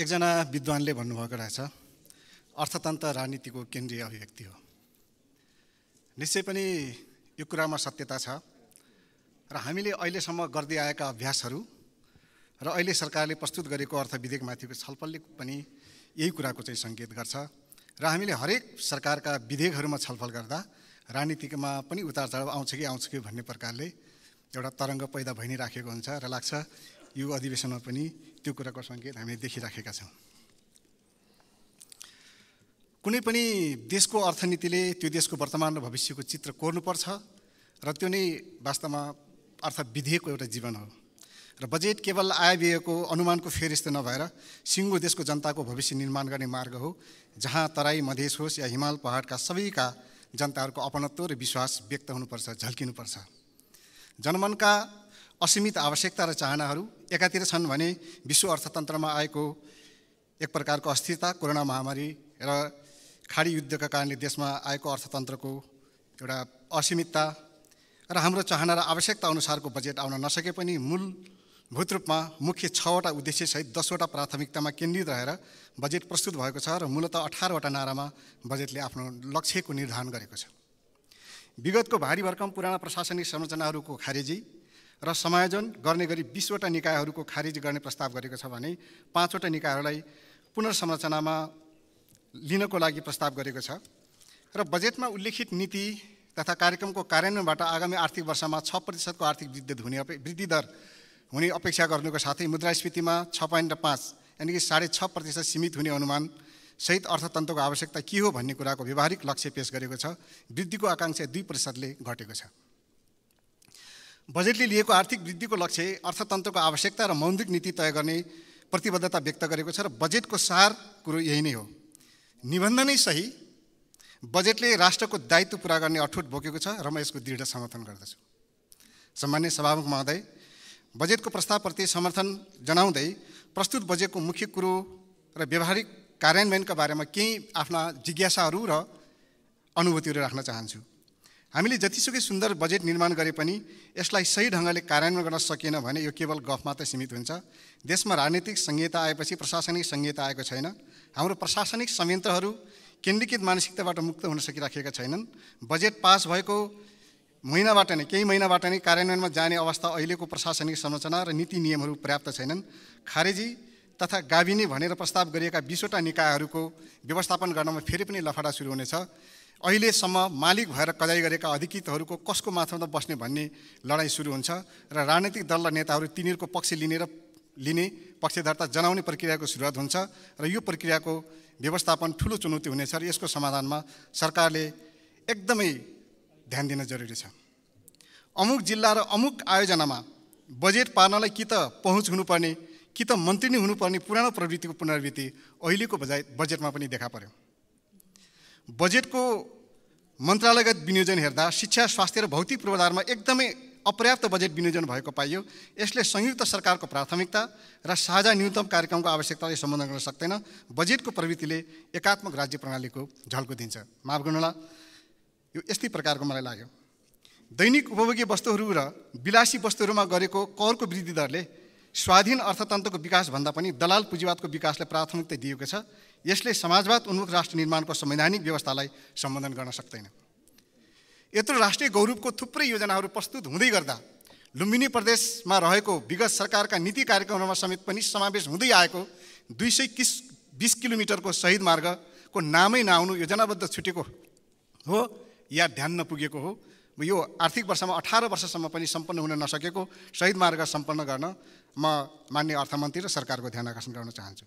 एकजना विद्वानले भन्नुभएको रहेछ अर्थतन्त्र राजनीतिको केन्द्रीय अभिव्यक्ति हो। निश्चय पनि यो कुरामा सत्यता छ र हामीले अहिलेसम्म गर्दै आएका अभ्यासहरू र अहिले सरकारले प्रस्तुत गरेको अर्थविधेयकमाथिको छलफलले पनि यही कुराको चाहिँ सङ्केत गर्छ र हामीले हरेक सरकारका विधेयकहरूमा छलफल गर्दा राजनीतिकमा पनि उतार चढाव आउँछ कि आउँछ कि भन्ने प्रकारले एउटा तरङ्ग पैदा भइ नै राखेको हुन्छ र लाग्छ यो अधिवेशनमा पनि त्यो कुराको सङ्केत हामीले देखिराखेका छौँ। कुनै पनि देशको अर्थनीतिले त्यो देशको वर्तमान र भविष्यको चित्र कोर्नुपर्छ र त्यो नै वास्तवमा अर्थ विधेयकको एउटा जीवन हो। र बजेट केवल आय व्ययको अनुमानको फेरिस्त नभएर सिङ्गो देशको जनताको भविष्य निर्माण गर्ने मार्ग हो जहाँ तराई मधेस होस् या हिमाल पहाडका सबैका जनताहरूको अपनत्व र विश्वास व्यक्त हुनुपर्छ झल्किनुपर्छ। जनमनका असीमित आवश्यकता र चाहनाहरू एकातिर छन् भने विश्व अर्थतन्त्रमा आएको एक प्रकारको अस्थिरता कोरोना महामारी र खाडी युद्धका कारणले देशमा आएको अर्थतन्त्रको एउटा असीमितता र हाम्रो चाहना र आवश्यकता अनुसारको बजेट आउन नसके पनि मूलभूत रूपमा मुख्य छवटा उद्देश्यसहित दसवटा प्राथमिकतामा केन्द्रित रहेर बजेट प्रस्तुत भएको छ र मूलत अठारवटा नारामा बजेटले आफ्नो लक्ष्यको निर्धारण गरेको छ। विगतको भारी भरकम पुराना प्रशासनिक संरचनाहरूको खारेजी र समायोजन गर्ने गरी बिसवटा निकायहरूको खारेज गर्ने प्रस्ताव गरेको छ भने पाँचवटा निकायहरूलाई पुनर्संरचनामा लिनको लागि प्रस्ताव गरेको छ। र बजेटमा उल्लेखित नीति तथा कार्यक्रमको कार्यान्वयनबाट आगामी आर्थिक वर्षमा छ प्रतिशतको आर्थिक वृद्धि हुने वृद्धि दर हुने अपेक्षा गर्नुको साथै मुद्रास्फीतिमा छ पोइन्ट पाँच यानि कि साढे छ प्रतिशत सीमित हुने अनुमान सहित अर्थतन्त्रको आवश्यकता के हो भन्ने कुराको व्यवहारिक लक्ष्य पेश गरेको छ। वृद्धिको आकाङ्क्षा दुई प्रतिशतले घटेको छ। बजेटले लिएको आर्थिक वृद्धिको लक्ष्य अर्थतन्त्रको आवश्यकता र मौद्रिक नीति तय गर्ने प्रतिबद्धता व्यक्त गरेको छ र बजेटको सार कुरो यही नै हो। निबन्ध नै सही बजेटले राष्ट्रको दायित्व पुरा गर्ने अठुट बोकेको छ र म यसको दृढ समर्थन गर्दछु। सामान्य सभामुख महोदय बजेटको प्रस्तावप्रति समर्थन जनाउँदै प्रस्तुत बजेटको मुख्य कुरो र व्यवहारिक कार्यान्वयनका बारेमा केही आफ्ना जिज्ञासाहरू र अनुभूतिहरू राख्न चाहन्छु। हामीले जतिसुकै सुन्दर बजेट निर्माण गरे पनि यसलाई सही ढङ्गले कार्यान्वयन गर्न सकिएन भने यो केवल गफ मात्र सीमित हुन्छ। देशमा राजनीतिक संहिता आएपछि प्रशासनिक संहिता आएको छैन। हाम्रो प्रशासनिक संयन्त्रहरू केन्द्रीकृत मानसिकताबाट मुक्त हुन सकिराखेका छैनन्। बजेट पास भएको महिनाबाट नै केही महिनाबाट नै कार्यान्वयनमा जाने अवस्था अहिलेको प्रशासनिक संरचना र नीति नियमहरू पर्याप्त छैनन्। खारेजी तथा गाभिने भनेर प्रस्ताव गरिएका बिसवटा निकायहरूको व्यवस्थापन गर्नमा फेरि पनि लफाडा सुरु हुनेछ। अहिलेसम्म मालिक भएर कदाइ गरेका अधिकृतहरूको कसको माथामा बस्ने भन्ने लडाइँ सुरु हुन्छ र राजनैतिक दल र नेताहरू तिनीहरूको पक्ष लिने र लिने पक्षधरता जनाउने प्रक्रियाको सुरुवात हुन्छ र यो प्रक्रियाको व्यवस्थापन ठुलो चुनौती हुनेछ र यसको समाधानमा सरकारले एकदमै ध्यान दिन जरुरी छ। अमुक जिल्ला र अमुक आयोजनामा बजेट पार्नलाई कि त पहुँच हुनुपर्ने कि त मन्त्री नै हुनुपर्ने पुरानो प्रवृत्तिको पुनरावृत्ति अहिलेको बजाय बजेटमा पनि देखा पर्यो। बजेटको मन्त्रालयगत विनियोजन हेर्दा शिक्षा स्वास्थ्य र भौतिक पूर्वाधारमा एकदमै अपर्याप्त बजेट विनियोजन भएको पाइयो। यसले संयुक्त सरकारको प्राथमिकता र साझा न्यूनतम कार्यक्रमको आवश्यकतालाई सम्बोधन गर्न सक्दैन। बजेटको प्रवृत्तिले एकात्मक राज्य प्रणालीको झल्को दिन्छ। माफ गर्नुहोला यो यस्तै प्रकारको मलाई लाग्यो। दैनिक उपभोग्य वस्तुहरू र विलासी वस्तुहरूमा गरेको करको वृद्धि दरले स्वाधीन अर्थतन्त्रको विकासभन्दा पनि दलाल पुँजीवादको विकासलाई प्राथमिकता दिएको छ। यसले समाजवाद उन्मुख राष्ट्र निर्माणको संवैधानिक व्यवस्थालाई सम्बोधन गर्न सक्दैन। यत्रो राष्ट्रिय गौरवको थुप्रै योजनाहरू प्रस्तुत हुँदै गर्दा लुम्बिनी प्रदेशमा रहेको विगत सरकारका नीति कार्यक्रमहरूमा समेत पनि समावेश हुँदै आएको दुई सय किस बिस किलोमिटरको शहीद मार्गको नामै नआउनु योजनाबद्ध छुटेको हो या ध्यान नपुगेको हो। यो आर्थिक वर्षमा अठार वर्षसम्म पनि सम्पन्न हुन नसकेको शहीद मार्ग सम्पन्न गर्न म मान्य अर्थमन्त्री र सरकारको ध्यान आकर्षण गर्न चाहन्छु।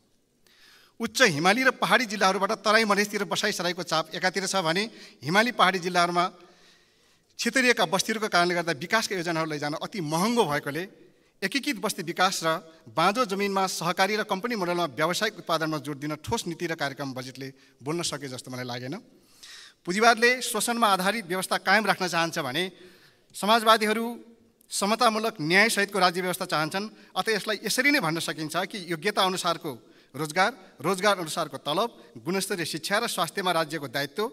उच्च हिमाली र पहाडी जिल्लाहरूबाट तराई मधेसतिर बसाइसराईको चाप एकातिर छ भने हिमाली पहाडी जिल्लाहरूमा क्षेत्रीयका बस्तीहरूको कारणले गर्दा विकासका योजनाहरू लैजान अति महँगो भएकोले एकीकृत बस्ती विकास र बाँझो जमिनमा सहकारी र कम्पनी मोडलमा व्यावसायिक उत्पादनमा जोड दिन ठोस नीति र कार्यक्रम बजेटले बोल्न सके जस्तो मलाई लागेन। पुँजीवादले शोषणमा आधारित व्यवस्था कायम राख्न चाहन्छ भने समाजवादीहरू समतामूलक न्यायसहितको राज्य व्यवस्था चाहन्छन्। अत यसलाई यसरी नै भन्न सकिन्छ कि योग्यता अनुसारको रोजगार रोजगार अनुसारको तलब गुणस्तरीय शिक्षा र स्वास्थ्यमा राज्यको दायित्व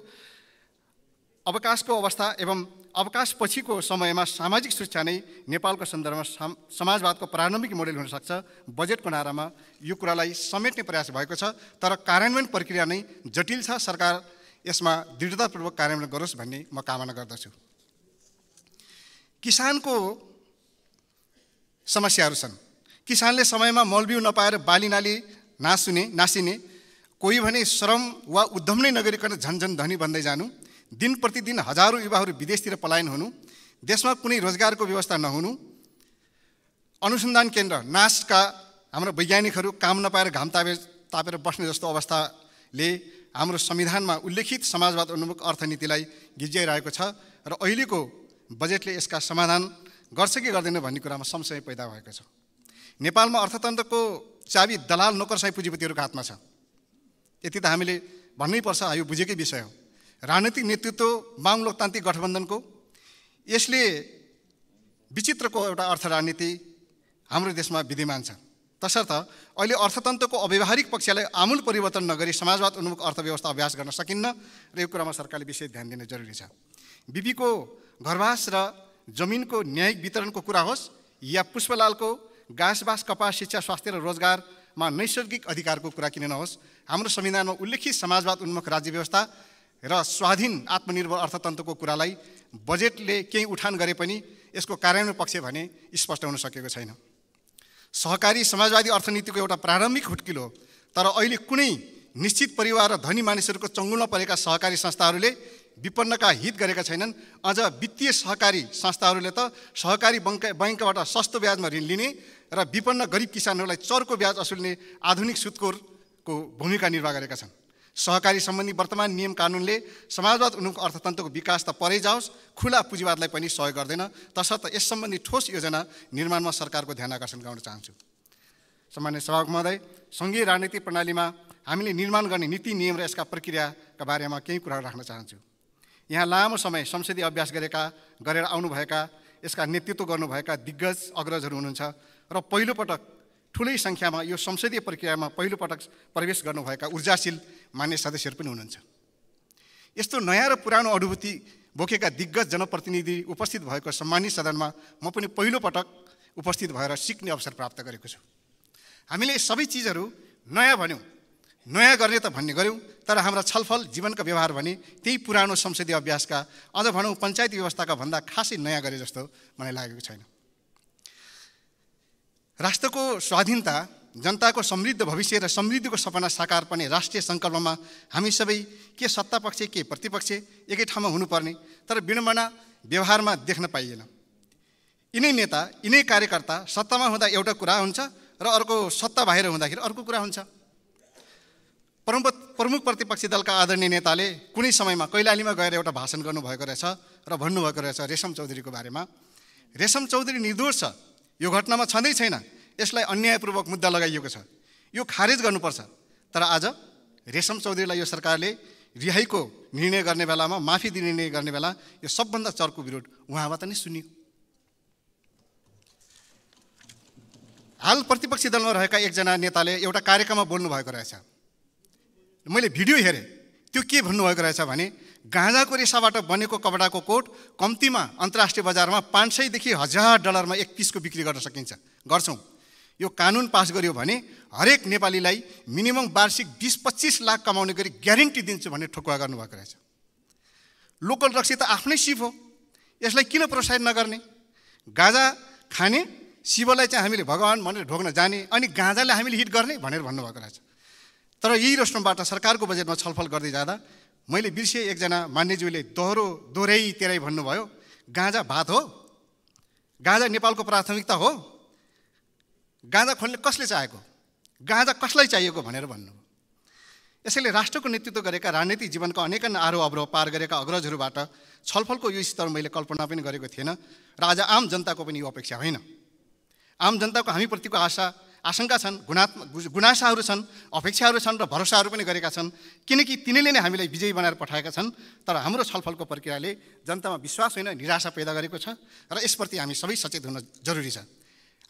अवकाशको अवस्था एवं अवकाश पछिको समयमा सामाजिक सुरक्षा नै नेपालको सन्दर्भमा समाजवादको प्रारम्भिक मोडेल हुनसक्छ बजेटको नारामा यो कुरालाई समेट्ने प्रयास भएको छ तर कार्यान्वयन प्रक्रिया नै जटिल छ। सरकार यसमा दृढतापूर्वक कार्यान्वयन गरोस् भन्ने म कामना गर्दछु। किसानको समस्याहरू छन्। किसानले समयमा मल बिउ नपाएर बाली नाली नासुने नासिने कोही भने श्रम वा उद्यम नै नगरिकन झन्झन धनी बन्दै जानु दिन प्रतिदिन हजारौँ युवाहरू विदेशतिर पलायन हुनु देशमा कुनै रोजगारको व्यवस्था नहुनु अनुसन्धान केन्द्र नासका हाम्रो वैज्ञानिकहरू काम नपाएर घाम तापे तापेर बस्ने जस्तो अवस्थाले हाम्रो संविधानमा उल्लेखित समाजवाद उन्मुख अर्थनीतिलाई गिज्याइरहेको छ र अहिलेको बजेटले यसका समाधान गर्छ कि गर्दैन भन्ने कुरामा संशय पैदा भएको छ। नेपालमा अर्थतन्त्रको चाबी दलाल नोकरसाई पुँजीपतिहरूको हातमा छ। यति त हामीले भन्नै पर्छ यो बुझेकै विषय हो। राजनैतिक नेतृत्व वाम लोकतान्त्रिक गठबन्धनको यसले विचित्रको एउटा अर्थ राजनीति हाम्रो देशमा विद्यमान छ। तसर्थ अहिले अर्थतन्त्रको अव्यवहारिक पक्षलाई आमूल परिवर्तन नगरी समाजवाद उन्मुख अर्थव्यवस्था अभ्यास गर्न सकिन्न र यो कुरामा सरकारले विशेष ध्यान दिन जरुरी छ। बिपीको घरवास र जमिनको न्यायिक वितरणको कुरा होस् या पुष्पलालको घाँसबास कपास शिक्षा स्वास्थ्य र रोजगारमा नैसर्गिक अधिकारको कुरा किन नहोस् हाम्रो संविधानमा उल्लेखित समाजवाद उन्मुख राज्य व्यवस्था र स्वाधीन आत्मनिर्भर अर्थतन्त्रको कुरालाई बजेटले केही उठान गरे पनि यसको कार्यान्वयन पक्ष भने स्पष्ट हुन सकेको छैन। सहकारी समाजवादी अर्थनीतिको एउटा प्रारम्भिक हुट्किलो तर अहिले कुनै निश्चित परिवार र धनी मानिसहरूको चङ्गुलमा परेका सहकारी संस्थाहरूले विपन्नका हित गरेका छैनन्। अझ वित्तीय सहकारी संस्थाहरूले त सहकारी बङ्क बैङ्कबाट सस्तो ब्याजमा ऋण लिने र विपन्न गरिब किसानहरूलाई चर्को ब्याज असुल्ने आधुनिक सुत्कोरको भूमिका निर्वाह गरेका छन्। सहकारी सम्बन्धी वर्तमान नियम कानुनले समाजवाद उन्मुख अर्थतन्त्रको विकास त परै जाओस् खुला पुँजीवादलाई पनि सहयोग गर्दैन। तसर्थ यस सम्बन्धी ठोस योजना निर्माणमा सरकारको ध्यान आकर्षण गराउन चाहन्छु। सामान्य सभाको महोदय सङ्घीय राजनीतिक प्रणालीमा हामीले निर्माण गर्ने नीति नियम र यसका प्रक्रियाका बारेमा केही कुराहरू राख्न चाहन्छु। यहाँ लामो समय संसदीय अभ्यास गरेका गरेर आउनुभएका यसका नेतृत्व गर्नुभएका दिग्गज अग्रजहरू हुनुहुन्छ र पहिलोपटक ठुलै सङ्ख्यामा यो संसदीय प्रक्रियामा पहिलोपटक प्रवेश गर्नुभएका ऊर्जाशील मान्य सदस्यहरू पनि हुनुहुन्छ। यस्तो नयाँ र पुरानो अनुभूति बोकेका दिग्गज जनप्रतिनिधि उपस्थित भएको सम्मानित सदनमा म पनि पहिलोपटक उपस्थित भएर सिक्ने अवसर प्राप्त गरेको छु। हामीले सबै चिजहरू नयाँ भन्यौँ नयाँ गर्ने त भन्ने गऱ्यौँ तर हाम्रा छलफल जीवनका व्यवहार भने त्यही पुरानो संसदीय अभ्यासका अझ भनौँ पञ्चायती व्यवस्थाका भन्दा खासै नयाँ गरे जस्तो मलाई लागेको छैन। राष्ट्रको स्वाधीनता जनताको समृद्ध भविष्य र समृद्धिको सपना साकार पर्ने राष्ट्रिय सङ्कल्पमा हामी सबै के सत्तापक्ष के प्रतिपक्ष एकै ठाउँमा हुनुपर्ने तर विडम्बना व्यवहारमा देख्न पाइएन। यिनै नेता यिनै कार्यकर्ता सत्तामा हुँदा एउटा कुरा हुन्छ र अर्को सत्ता बाहिर हुँदाखेरि अर्को कुरा हुन्छ। प्रमुख प्रमुख प्रतिपक्षी दलका आदरणीय नेताले कुनै समयमा कैलालीमा गएर एउटा भाषण गर्नुभएको रहेछ र भन्नुभएको रहेछ रेशम चौधरीको बारेमा। रेशम चौधरी निर्दोष छ। यो घटनामा छँदै छैन। यसलाई अन्यायपूर्वक मुद्दा लगाइएको छ। यो खारेज गर्नुपर्छ। तर आज रेशम चौधरीलाई यो सरकारले रिहाईको निर्णय गर्ने बेलामा माफी निर्णय गर्ने बेला यो सबभन्दा चर्को विरोध उहाँबाट नै सुनियो। हाल प्रतिपक्षी दलमा रहेका एकजना नेताले एउटा कार्यक्रममा बोल्नुभएको रहेछ। मैले भिडियो हेरेँ। त्यो के भन्नुभएको रहेछ भने गाँजाको रेसाबाट बनेको कपडाको कोट कम्तीमा अन्तर्राष्ट्रिय बजारमा पाँच सयदेखि हजार डलरमा एक पिसको बिक्री गर्न सकिन्छ। गर्छौँ। यो कानुन पास गर्यो भने हरेक नेपालीलाई मिनिमम वार्षिक बिस पच्चिस लाख कमाउने गरी ग्यारेन्टी दिन्छु भन्ने ठोकुवा गर्नुभएको रहेछ। लोकल रक्सी त आफ्नै सिप हो। यसलाई किन प्रोत्साहित नगर्ने? गाँजा खाने शिवलाई चाहिँ हामीले भगवान् भनेर ढोक्न जाने अनि गाँजालाई हामीले हिट गर्ने भनेर भन्नुभएको रहेछ। तर यही रोस्टमबाट सरकारको बजेटमा छलफल गर्दै जाँदा मैले बिर्सेँ एकजना मान्यज्यूले दोहोरो दोहोऱ्याइ तेह्रै भन्नुभयो गाँजा भात हो गाँजा नेपालको प्राथमिकता हो गाँजा खोल्ने कसले चाहेको गाँजा कसलाई चाहिएको भनेर भन्नुभयो। यसैले राष्ट्रको नेतृत्व गरेका राजनीतिक जीवनका अनेकन आरोह अवरोह पार गरेका अग्रजहरूबाट छलफलको यो स्तर मैले कल्पना पनि गरेको थिएन। र आज आम जनताको पनि यो अपेक्षा होइन। आम जनताको हामीप्रतिको आशा आशंका छन् गुणात्मक गुनासाहरू छन् अपेक्षाहरू छन् र भरोसाहरू पनि गरेका छन्। किनकि तिनीले नै हामीलाई विजयी बनाएर पठाएका छन् तर हाम्रो छलफलको प्रक्रियाले जनतामा विश्वास होइन निराशा पैदा गरेको छ र यसप्रति हामी सबै सचेत हुन जरुरी छ।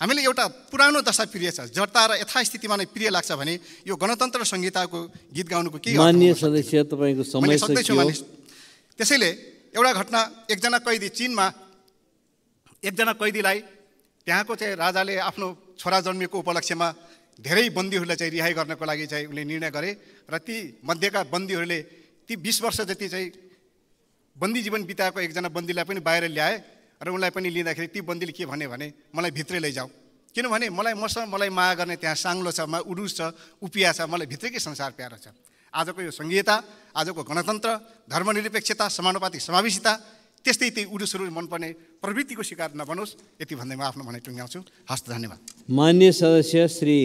हामीले एउटा पुरानो दशा प्रिय छ जडता र यथास्थितिमा नै प्रिय लाग्छ भने यो गणतन्त्र संहिताको गीत गाउनुको केही मान्य सदस्य तपाईँको समय सक्दैछु त्यसैले एउटा घटना एकजना कैदी चिनमा एकजना कैदीलाई त्यहाँको चाहिँ राजाले आफ्नो छोरा जन्मिएको उपलक्ष्यमा धेरै बन्दीहरूलाई चाहिँ रिहाई गर्नको लागि चाहिँ उसले निर्णय गरे र ती मध्येका बन्दीहरूले ती बिस वर्ष जति चाहिँ बन्दी जीवन बिताएको एकजना बन्दीलाई पनि बाहिर ल्याए र उनलाई पनि लिँदाखेरि ती बन्दीले के भने भने मलाई भित्रै लैजाऊ। किनभने मलाई मसँग मलाई माया गर्ने त्यहाँ साङ्लो छ मा उडुस छ उपिया छ मलाई भित्रकै संसार प्यारो छ। आजको यो सङ्घीयता आजको गणतन्त्र धर्मनिरपेक्षता समानुपातिक समावेशिता त्यस्तै त्यही उडुसहरू मनपर्ने प्रवृत्तिको शिकार नबनोस्। यति भन्दै म आफ्नो भनाइ टुङ्ग्याउँछु। हस्त धन्यवाद। मान्य सदस्य श्री